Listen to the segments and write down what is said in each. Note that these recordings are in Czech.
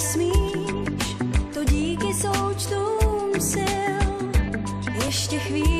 smíš, to díky součtům sil. Ještě chvíli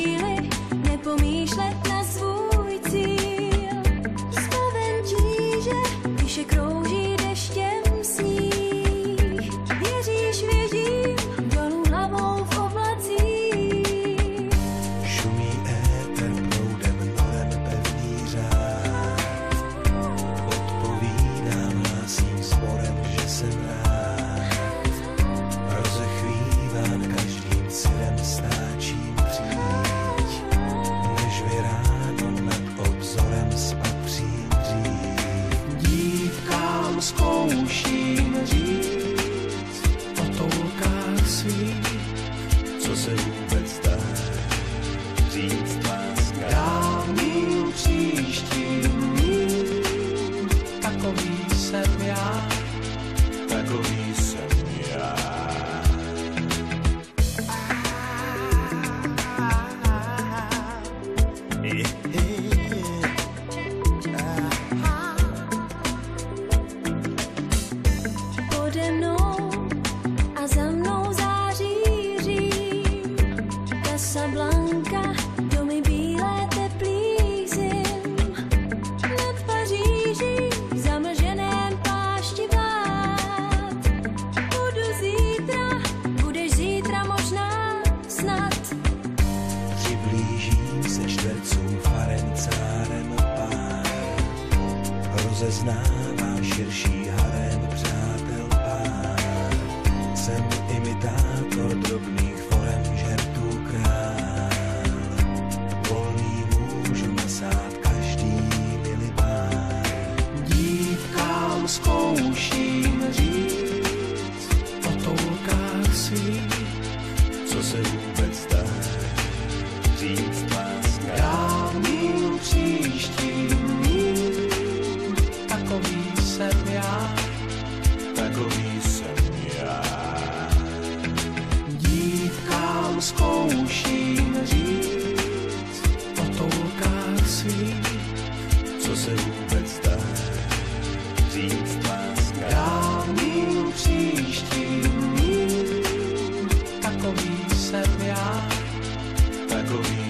Zkouším říct. O toulkách svých, co se vůbec dá Pode mnou a za mnou září Řím. Casablanca, domy bílé, teplý zim. Nad Paříží v zamlženém plášti bát. Budu zítra, budeš zítra možná snad. Přiblížím se čtvercům farencárem pár. Rozeznává širší harém zkouším říct o toulkách svých, co se vůbec dá říct láska. Dávným příštím mým, takový jsem já, takový jsem já. Dívkám zkouším říct o toulkách svých, co se vůbec echoing.